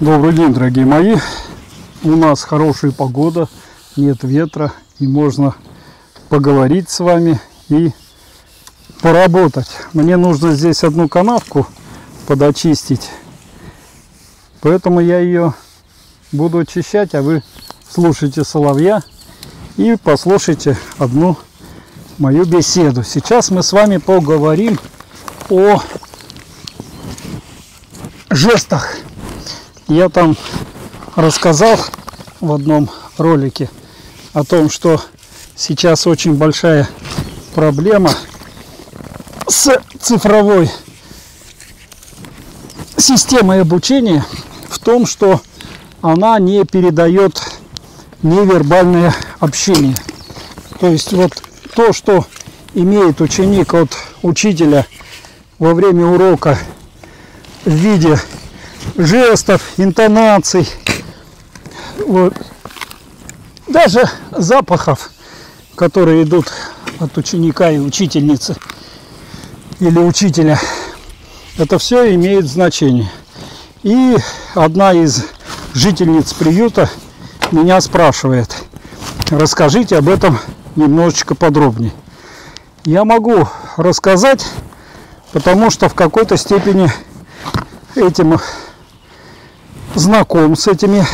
Добрый день, дорогие мои. У нас хорошая погода, нет ветра, и можно поговорить с вами и поработать. Мне нужно здесь одну канавку подочистить, поэтому я ее буду очищать, а вы слушайте соловья и послушайте одну мою беседу. Сейчас мы с вами поговорим о жестах. Я там рассказал в одном ролике о том, что сейчас очень большая проблема с цифровой системой обучения в том, что она не передает невербальное общение. То есть вот то, что имеет ученик от учителя во время урока в виде жестов, интонаций, вот, даже запахов, которые идут от ученика и учительницы или учителя. Это все имеет значение. И одна из жительниц приюта меня спрашивает, расскажите об этом немножечко подробнее. Я могу рассказать, потому что в какой-то степени этим знаком с этими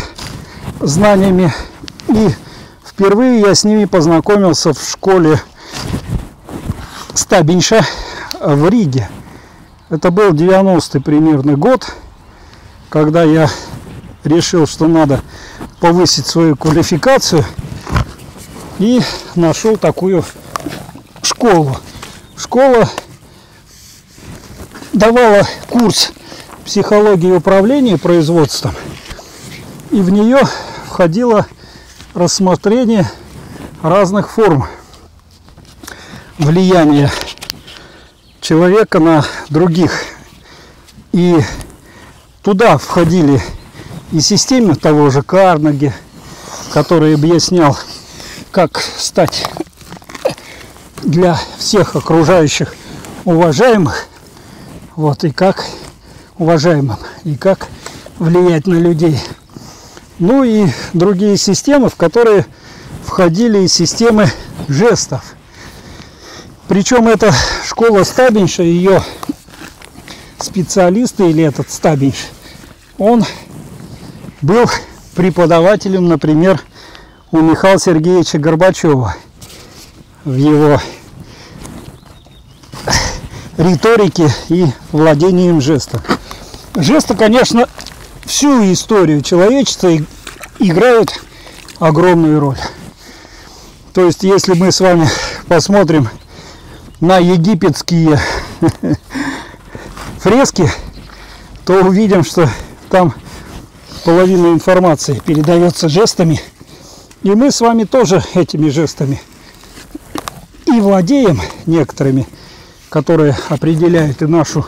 знаниями. И впервые я с ними познакомился в школе Стабинша в Риге. Это был 90-й примерно год, когда я решил, что надо повысить свою квалификацию и нашел такую школу. Школа давала курс психологии управления производством, и в нее входило рассмотрение разных форм влияния человека на других. И туда входили и системы того же Карнеги, который объяснял, как стать для всех окружающих уважаемых, вот, и как уважаемым, и как влиять на людей. Ну и другие системы, в которые входили и системы жестов. Причем эта школа Стабинша, ее специалисты или этот Стабинш, он был преподавателем, например, у Михаила Сергеевича Горбачева в его риторике и владением жестом. Жесты, конечно, всю историю человечества играют огромную роль. То есть, если мы с вами посмотрим на египетские фрески, то увидим, что там половина информации передается жестами. И мы с вами тоже этими жестами и владеем некоторыми, которые определяют и нашу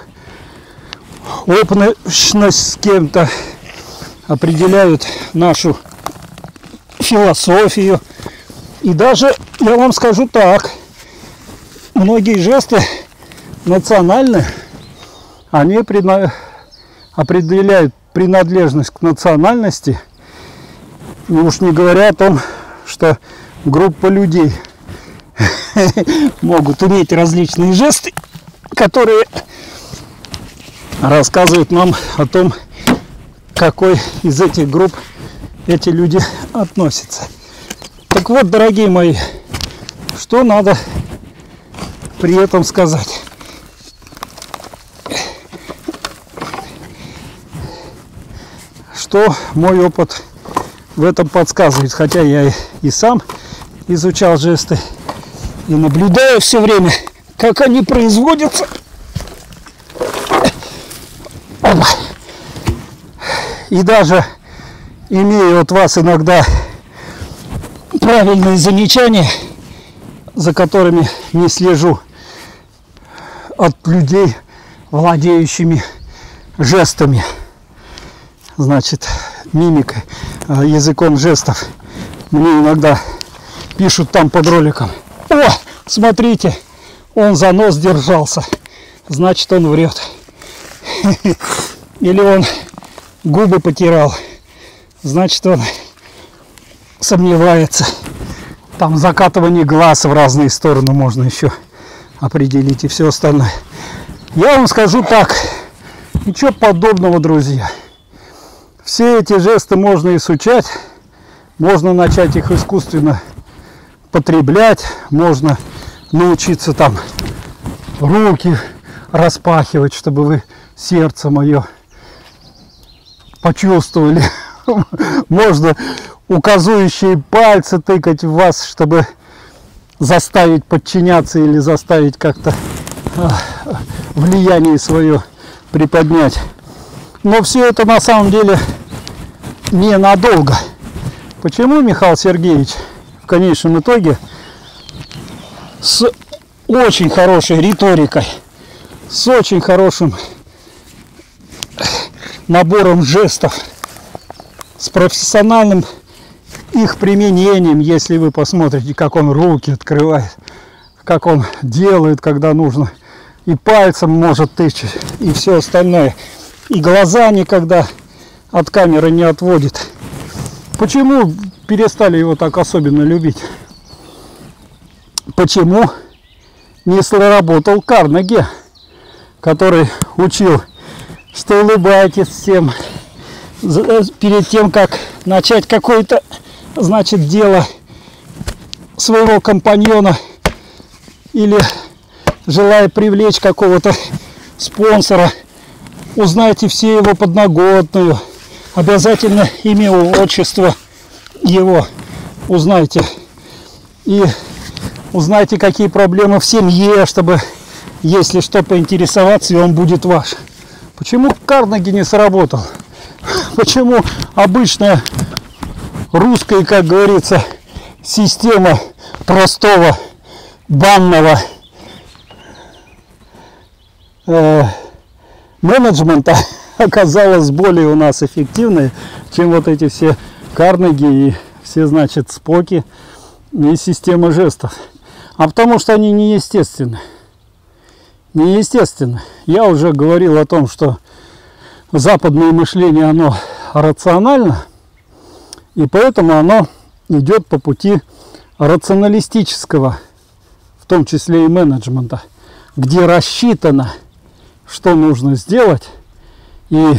опытность с кем-то, определяют нашу философию. И даже, я вам скажу так, многие жесты национальные, они определяют принадлежность к национальности, и уж не говоря о том, что группа людей могут иметь различные жесты, которые рассказывают нам о том, какой из этих групп эти люди относятся. Так вот, дорогие мои, что надо при этом сказать? Что мой опыт в этом подсказывает, хотя я и сам изучал жесты и наблюдаю все время, как они производятся. И даже имею от вас иногда правильные замечания, за которыми не слежу от людей, владеющими жестами, значит, мимикой, э, языком жестов. Мне иногда пишут там под роликом. О, смотрите, он за нос держался, значит, он врет. Или он губы потирал. Значит, он сомневается. Там закатывание глаз в разные стороны можно еще определить и все остальное. Я вам скажу так, ничего подобного, друзья. Все эти жесты можно изучать, можно начать их искусственно потреблять, можно научиться там руки распахивать, чтобы вы сердце мое почувствовали. Можно указующие пальцы тыкать в вас, чтобы заставить подчиняться или заставить как-то а, влияние свое приподнять. Но все это на самом деле ненадолго. Почему Михаил Сергеевич в конечном итоге с очень хорошей риторикой, с очень хорошим набором жестов, с профессиональным их применением, если вы посмотрите, как он руки открывает, как он делает, когда нужно, и пальцем может тычать, и все остальное, и глаза никогда от камеры не отводит. Почему перестали его так особенно любить? Почему не сработал Карнеги, который учил, что улыбайтесь всем э, перед тем, как начать какое-то значит, дело своего компаньона или желая привлечь какого-то спонсора, узнайте все его подноготную, обязательно имя, отчество его узнайте. И узнайте, какие проблемы в семье, чтобы, если что, поинтересоваться, и он будет ваш. Почему Карнеги не сработал? Почему обычная русская, как говорится, система простого банного э, менеджмента оказалась более у нас эффективной, чем вот эти все Карнеги и все, значит, споки и система жестов. А потому что они неестественны. Неестественно. Я уже говорил о том, что западное мышление, оно рационально – и поэтому оно идет по пути рационалистического, в том числе и менеджмента, где рассчитано, что нужно сделать и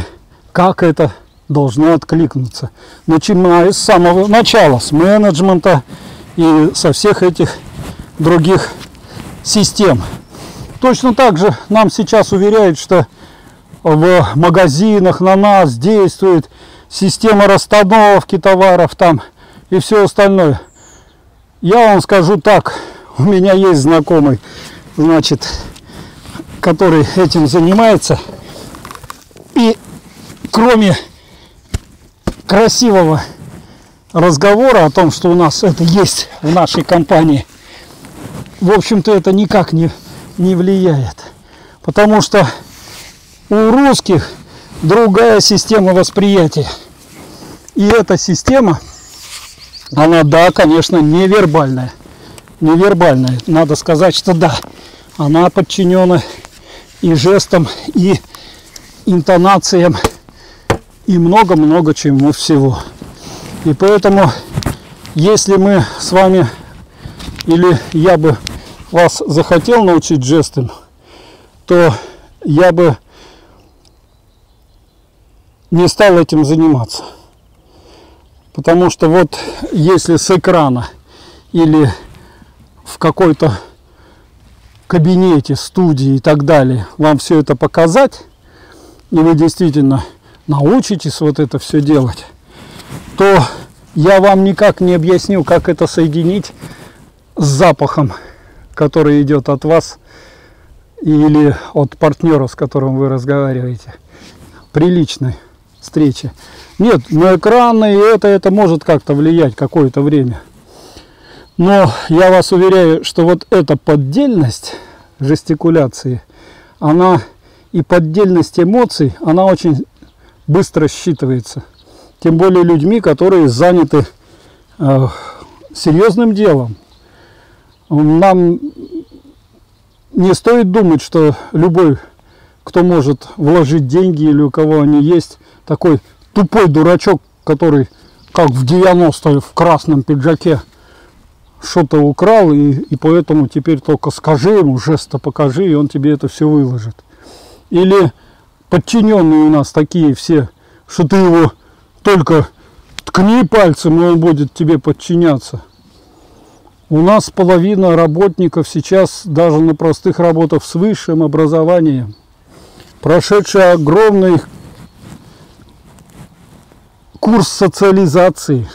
как это должно откликнуться. Начиная с самого начала, с менеджмента и со всех этих других систем. Точно так же нам сейчас уверяют, что в магазинах на нас действует система расстановки товаров там и все остальное. Я вам скажу так, у меня есть знакомый, значит, который этим занимается. И кроме красивого разговора о том, что у нас это есть в нашей компании, в общем-то это никак не, не влияет. Потому что у русских другая система восприятия. И эта система, она, да, конечно, невербальная. Невербальная. Надо сказать, что да, она подчинена и жестам, и интонациям, и много-много чему всего. И поэтому, если мы с вами, или я бы вас захотел научить жестам, то я бы не стал этим заниматься. Потому что вот если с экрана или в какой-то кабинете, студии и так далее вам все это показать, и вы действительно научитесь вот это все делать, то я вам никак не объясню, как это соединить с запахом, который идет от вас или от партнера, с которым вы разговариваете. Приличный встречи. Нет, на экраны и это, это может как-то влиять какое-то время. Но я вас уверяю, что вот эта поддельность жестикуляции, она и поддельность эмоций, она очень быстро считывается. Тем более людьми, которые заняты э, серьезным делом. Нам не стоит думать, что любой, кто может вложить деньги или у кого они есть, такой тупой дурачок, который как в 90-е в красном пиджаке что-то украл, и, и поэтому теперь только скажи ему, жеста покажи, и он тебе это все выложит. Или подчиненные у нас такие все, что ты его только ткни пальцем, и он будет тебе подчиняться. У нас половина работников сейчас даже на простых работах с высшим образованием, прошедшие огромный курс социализации,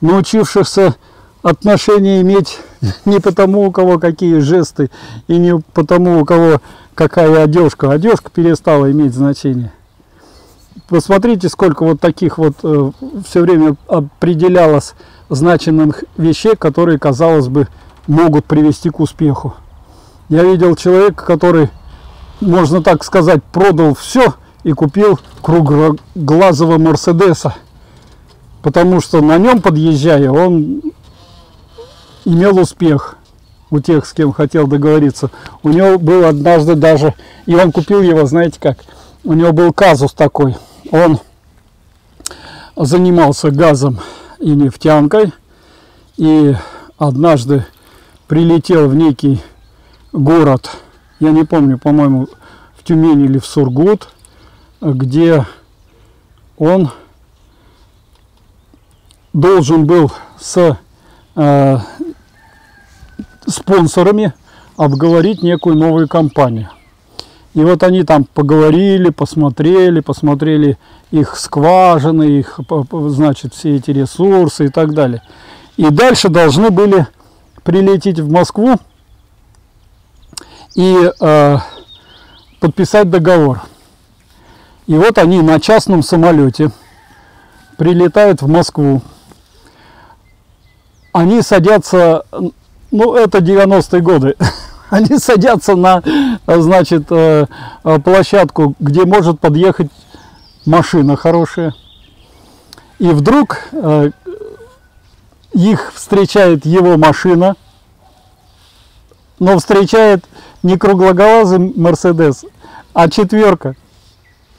научившихся отношения иметь не потому, у кого какие жесты, и не потому, у кого какая одежка. Одежка перестала иметь значение. Посмотрите, сколько вот таких вот э, все время определялось значимых вещей, которые, казалось бы, могут привести к успеху. Я видел человека, который, можно так сказать, продал все и купил круглоглазого Мерседеса. Потому что на нем, подъезжая, он имел успех у тех, с кем хотел договориться. У него был однажды даже, и он купил его, знаете как, у него был казус такой. Он занимался газом и нефтянкой, и однажды прилетел в некий город, я не помню, по-моему, в Тюмени или в Сургут, где он должен был с э, спонсорами обговорить некую новую компанию. И вот они там поговорили, посмотрели, посмотрели их скважины, их, значит, все эти ресурсы и так далее. И дальше должны были прилететь в Москву и э, подписать договор. И вот они на частном самолете прилетают в Москву. Они садятся ну, это 90-е годы. Они садятся на, значит, э, э, площадку, где может подъехать машина хорошая. И вдруг э, их встречает его машина, но встречает не круглоголазый Мерседес, а четверка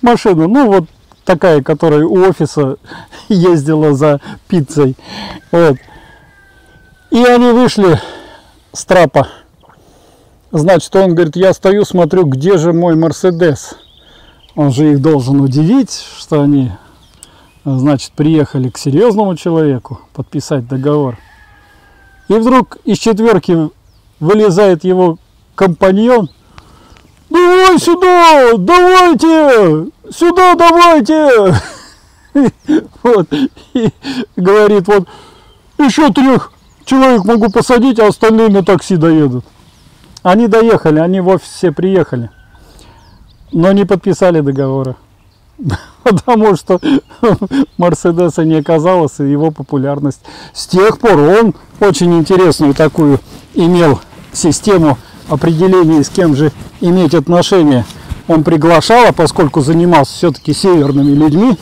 машина. Ну, вот такая, которая у офиса ездила за пиццей. Вот. И они вышли с трапа. Значит, он говорит, я стою, смотрю, где же мой Мерседес. Он же их должен удивить, что они, значит, приехали к серьезному человеку подписать договор. И вдруг из четверки вылезает его компаньон. Давай сюда, давайте, сюда давайте. Вот, и говорит, вот, еще трех человек могу посадить, а остальные на такси доедут. Они доехали, они в офис все приехали, но не подписали договора. Потому что Мерседеса не оказалось, и его популярность. С тех пор он очень интересную такую имел систему определения, с кем же иметь отношения. Он приглашал, а поскольку занимался все-таки северными людьми,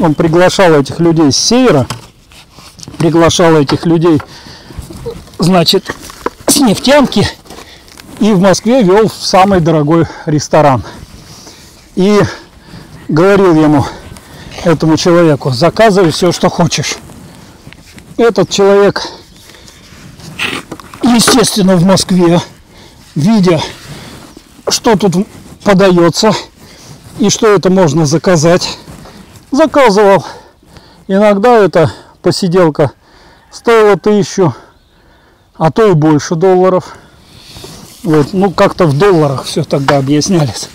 он приглашал этих людей с севера, приглашал этих людей значит, с нефтянки и в Москве вел в самый дорогой ресторан. И говорил ему, этому человеку, заказывай все, что хочешь. Этот человек, естественно, в Москве, видя, что тут подается и что это можно заказать, заказывал. Иногда эта посиделка стоила тысячу, а то и больше долларов. Вот, ну как-то в долларах все тогда объяснялись.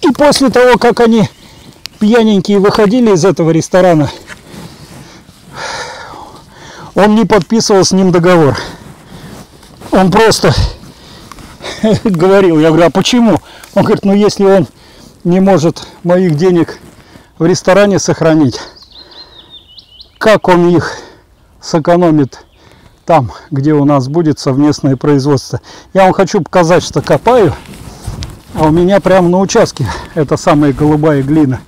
И после того, как они пьяненькие выходили из этого ресторана, он не подписывал с ним договор. Он просто говорил, я говорю, а почему? Он говорит, ну если он не может моих денег в ресторане сохранить, как он их сэкономит там, где у нас будет совместное производство. Я вам хочу показать, что копаю, а у меня прямо на участке это самая голубая глина.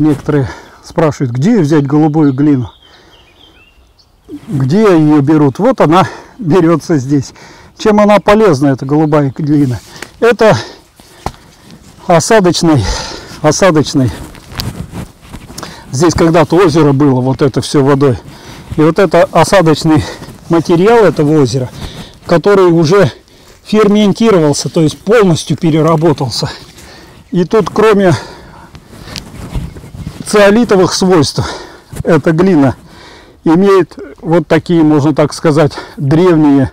Некоторые спрашивают, где взять голубую глину? Где ее берут? Вот она берется здесь. Чем она полезна, эта голубая глина? Это осадочный, осадочный Здесь когда-то озеро было, вот это все водой. И вот это осадочный материал этого озера, который уже ферментировался, то есть полностью переработался. И тут кроме циолитовых свойств, эта глина имеет вот такие, можно так сказать, древние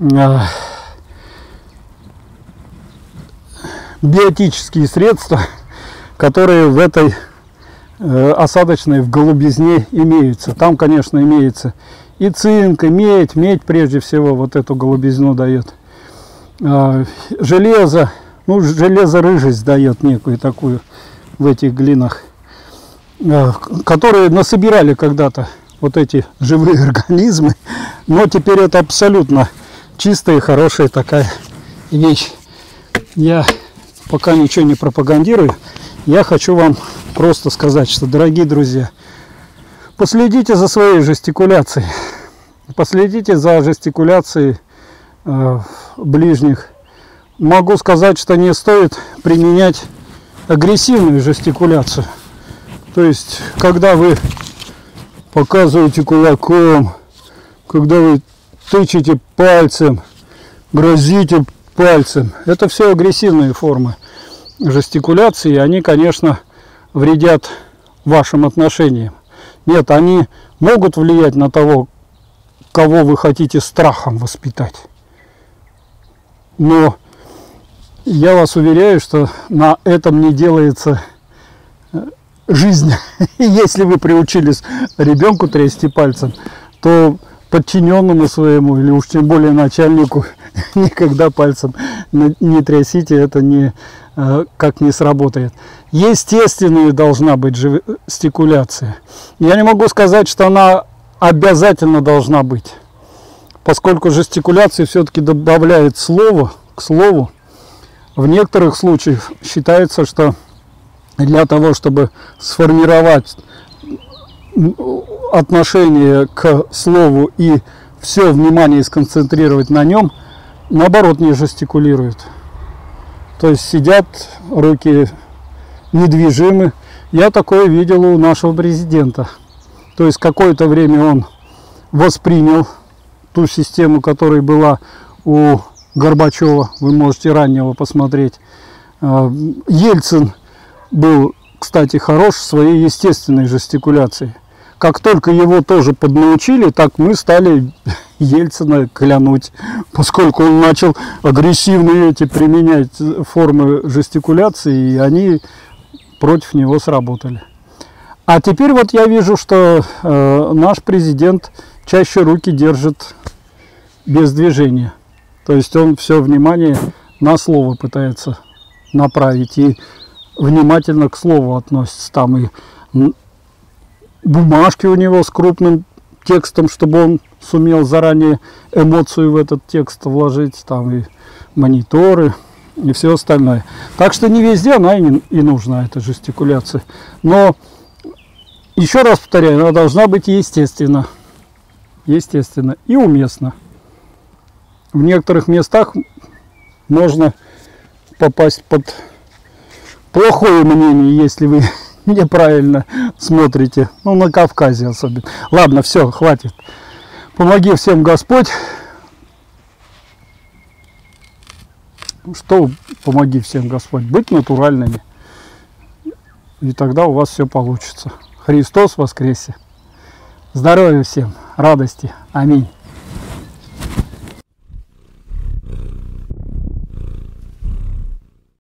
э, биотические средства, которые в этой э, осадочной в голубизне имеются. Там, конечно, имеется и цинк, и медь. Медь прежде всего вот эту голубизну дает. Э, железо, ну, железо рыжесть дает некую такую в этих глинах, э, которые насобирали когда-то вот эти живые организмы, но теперь это абсолютно чистая и хорошая такая вещь. Я пока ничего не пропагандирую, я хочу вам просто сказать, что, дорогие друзья, последите за своей жестикуляцией, последите за жестикуляцией э, ближних. Могу сказать, что не стоит применять агрессивную жестикуляцию. То есть, когда вы показываете кулаком, когда вы тычете пальцем, грозите пальцем. Это все агрессивные формы жестикуляции, и они, конечно, вредят вашим отношениям. Нет, они могут влиять на того, кого вы хотите страхом воспитать. Но я вас уверяю, что на этом не делается э, жизнь. Если вы приучились ребенку трясти пальцем, то подчиненному своему или уж тем более начальнику никогда пальцем не трясите, это не, как не сработает. Естественная должна быть жестикуляция. Я не могу сказать, что она обязательно должна быть, поскольку жестикуляция все-таки добавляет слово к слову. В некоторых случаях считается, что для того, чтобы сформировать отношение к слову и все внимание сконцентрировать на нем, наоборот не жестикулируют. То есть сидят, руки недвижимы. Я такое видел у нашего президента. То есть какое-то время он воспринял ту систему, которая была у Горбачева. Вы можете раннего посмотреть. А, Ельцин был, кстати, хорош в своей естественной жестикуляции как только его тоже поднаучили, так мы стали Ельцина клянуть, поскольку он начал агрессивные эти применять формы жестикуляции, и они против него сработали. А теперь вот я вижу, что э, наш президент чаще руки держит без движения. То есть он все внимание на слово пытается направить и внимательно к слову относится. Там и бумажки у него с крупным текстом, чтобы он сумел заранее эмоцию в этот текст вложить, там и мониторы, и все остальное. Так что не везде она и, не, и нужна, эта жестикуляция. Но, еще раз повторяю, она должна быть естественно. Естественно и уместно. В некоторых местах можно попасть под плохое мнение, если вы неправильно смотрите. Ну, на Кавказе особенно. Ладно, все, хватит. Помоги всем Господь. Что помоги всем Господь? Быть натуральными. И тогда у вас все получится. Христос воскресе. Здоровья всем, радости. Аминь.